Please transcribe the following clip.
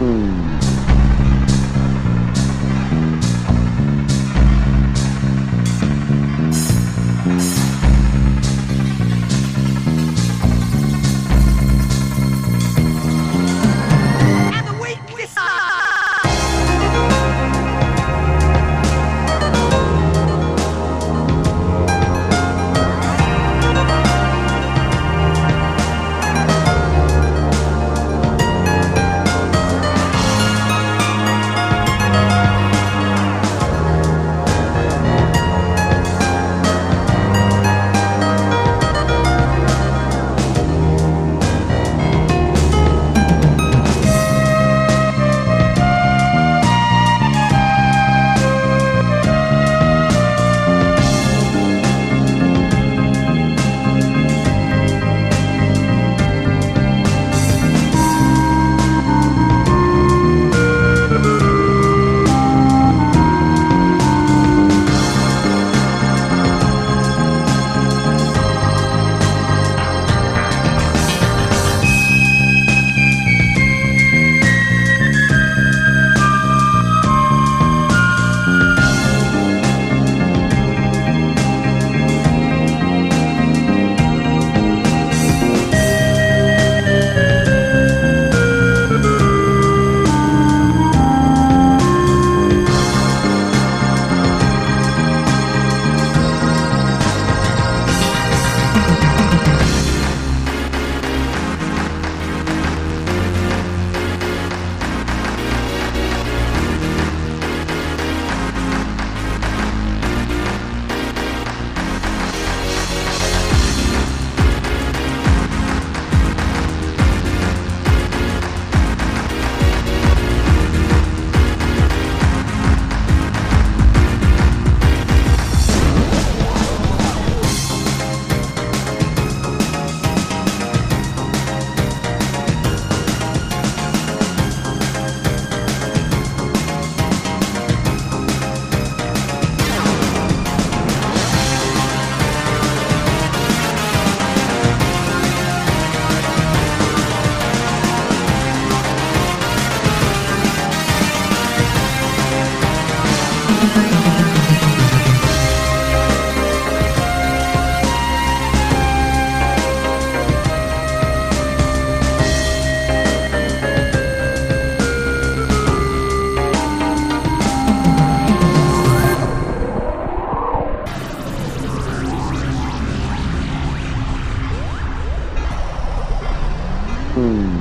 음. Mm.